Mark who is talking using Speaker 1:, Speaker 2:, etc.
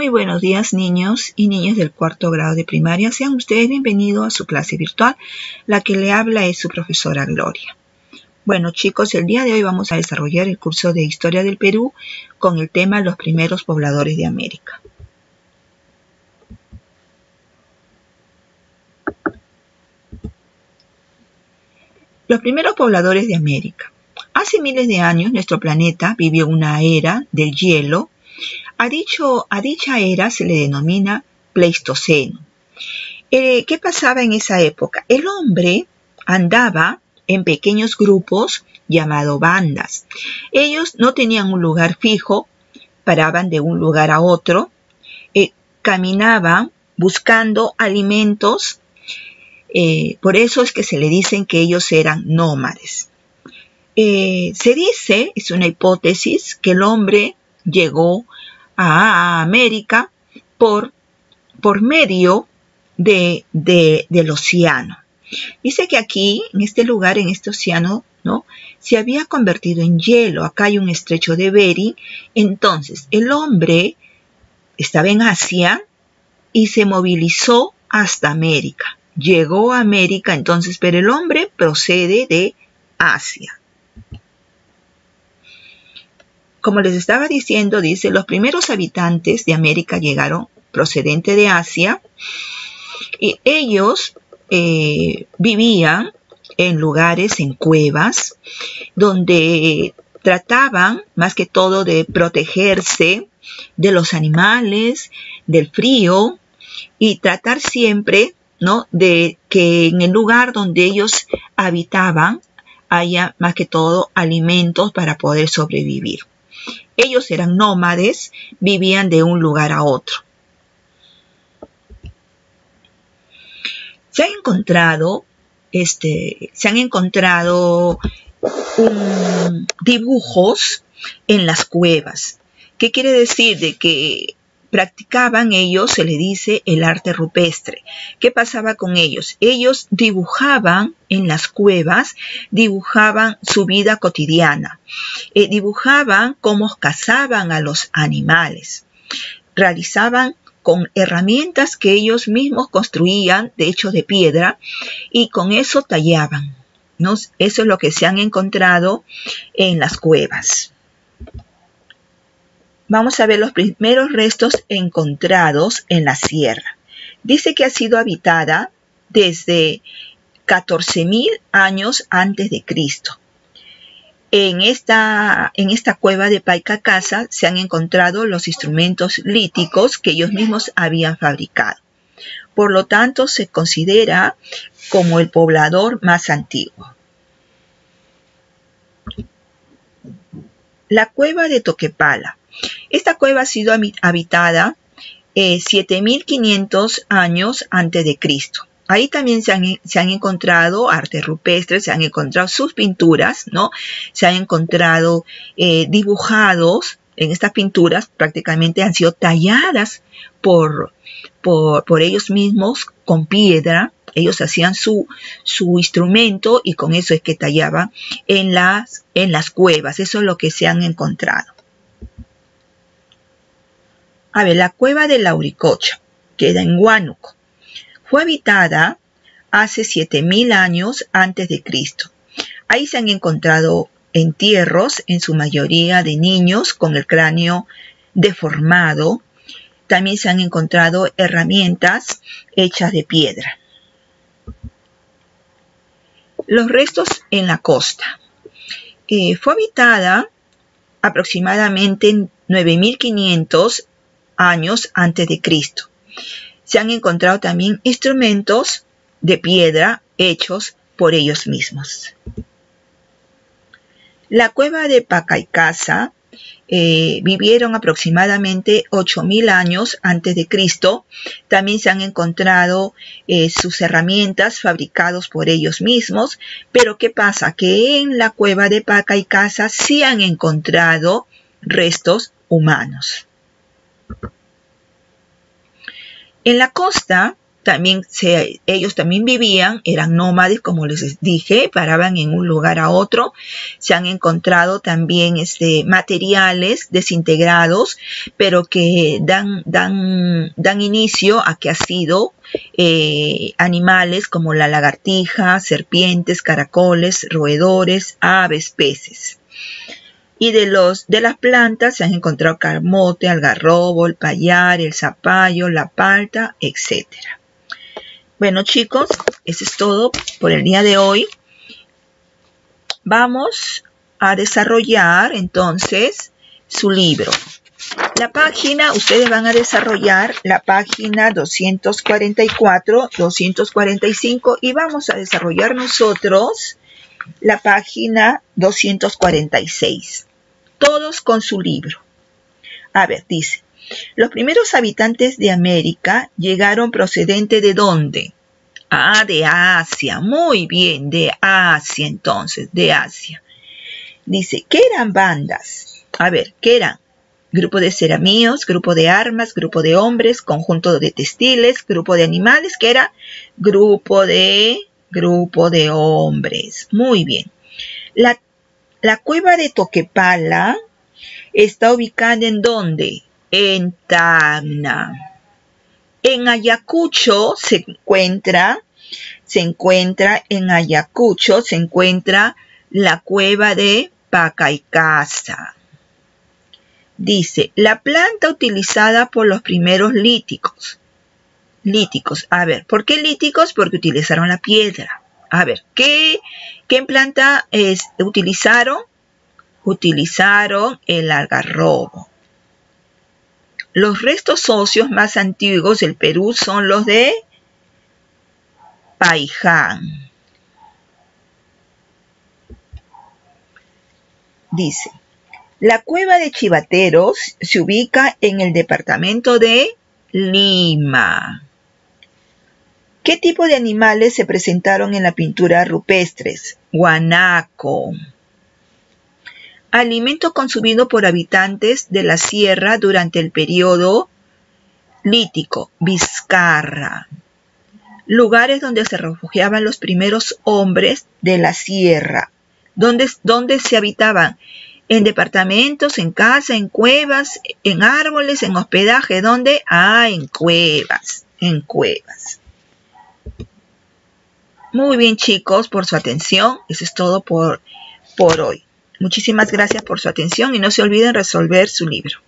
Speaker 1: Muy buenos días niños y niñas del cuarto grado de primaria. Sean ustedes bienvenidos a su clase virtual. La que le habla es su profesora Gloria. Bueno chicos, el día de hoy vamos a desarrollar el curso de Historia del Perú con el tema Los primeros pobladores de América. Los primeros pobladores de América. Hace miles de años nuestro planeta vivió una era del hielo a, dicho, a dicha era se le denomina Pleistoceno. Eh, ¿Qué pasaba en esa época? El hombre andaba en pequeños grupos llamados bandas. Ellos no tenían un lugar fijo, paraban de un lugar a otro, eh, caminaban buscando alimentos, eh, por eso es que se le dicen que ellos eran nómades. se dice, es una hipótesis, que el hombre llegó a América por, por medio de, del océano. Dice que aquí, en este lugar, en este océano, ¿no? Se había convertido en hielo. Acá hay un estrecho de Bering. Entonces, el hombre estaba en Asia y se movilizó hasta América. Llegó a América, entonces, pero el hombre procede de Asia como les estaba diciendo, dice, los primeros habitantes de América llegaron procedente de Asia y ellos eh, vivían en lugares, en cuevas, donde trataban más que todo de protegerse de los animales, del frío y tratar siempre, ¿no? De que en el lugar donde ellos habitaban haya más que todo alimentos para poder sobrevivir. Ellos eran nómades, vivían de un lugar a otro. Se han encontrado, este, se han encontrado dibujos en las cuevas. ¿Qué quiere decir? De que practicaban ellos, se le dice, el arte rupestre. ¿Qué pasaba con ellos? Ellos dibujaban en las cuevas, dibujaban su vida cotidiana, eh, dibujaban cómo cazaban a los animales, realizaban con herramientas que ellos mismos construían, de hecho de piedra, y con eso tallaban. Eso es lo que se han encontrado en las cuevas vamos a ver los primeros restos encontrados en la sierra. Dice que ha sido habitada desde 14.000 años antes de Cristo. En esta, en esta cueva de Paicacasa se han encontrado los instrumentos líticos que ellos mismos habían fabricado. Por lo tanto, se considera como el poblador más antiguo. La cueva de Toquepala esta cueva ha sido habitada 7500 eh, años antes de Cristo. Ahí también se han, encontrado arte rupestre, se han encontrado sus pinturas, ¿no? Se han encontrado eh, dibujados en estas pinturas, prácticamente han sido talladas por, por, ellos mismos con piedra. Ellos hacían su, su, instrumento y con eso es que tallaban en las, en las cuevas. Eso es lo que se han encontrado. A ver, la cueva de Lauricocha queda en Huánuco. Fue habitada hace 7000 años antes de Cristo. Ahí se han encontrado entierros, en su mayoría de niños con el cráneo deformado. También se han encontrado herramientas hechas de piedra. Los restos en la costa. Eh, fue habitada aproximadamente en 9500 años antes de Cristo. Se han encontrado también instrumentos de piedra hechos por ellos mismos. La cueva de Pacaicasa eh, vivieron aproximadamente 8.000 años antes de Cristo. También se han encontrado eh, sus herramientas fabricados por ellos mismos. Pero ¿qué pasa? Que en la cueva de Pacaicasa sí han encontrado restos humanos. En la costa también se, ellos también vivían, eran nómades, como les dije, paraban en un lugar a otro. Se han encontrado también este, materiales desintegrados, pero que dan, dan, dan inicio a que ha sido eh, animales como la lagartija, serpientes, caracoles, roedores, aves, peces. Y de, los, de las plantas se han encontrado carmote, algarrobo, el payar, el zapallo, la palta, etcétera. Bueno chicos, eso es todo por el día de hoy. Vamos a desarrollar entonces su libro. La página, ustedes van a desarrollar la página 244, 245 y vamos a desarrollar nosotros la página 246. Todos con su libro. A ver, dice, los primeros habitantes de América llegaron procedente de dónde? Ah, de Asia. Muy bien, de Asia entonces, de Asia. Dice, ¿qué eran bandas? A ver, ¿qué eran? Grupo de ceramíos, grupo de armas, grupo de hombres, conjunto de textiles, grupo de animales, ¿qué era? Grupo de, grupo de hombres. Muy bien. La, la cueva de Toquepala está ubicada en dónde? en Tacna. En Ayacucho se encuentra, se encuentra en Ayacucho, se encuentra la cueva de Pacaicasa. Dice, la planta utilizada por los primeros líticos. Líticos, a ver, ¿por qué líticos? Porque utilizaron la piedra. A ver, ¿qué, qué planta es, utilizaron? Utilizaron el algarrobo. Los restos óseos más antiguos del Perú son los de Paiján. Dice, la cueva de Chivateros se ubica en el departamento de Lima. ¿Qué tipo de animales se presentaron en la pintura rupestres? Guanaco alimento consumido por habitantes de la sierra durante el periodo lítico, Vizcarra, lugares donde se refugiaban los primeros hombres de la sierra, donde, donde se habitaban en departamentos, en casa, en cuevas, en árboles, en hospedaje, ¿dónde? Ah, en cuevas, en cuevas. Muy bien chicos, por su atención. Eso es todo por, por hoy. Muchísimas gracias por su atención y no se olviden resolver su libro.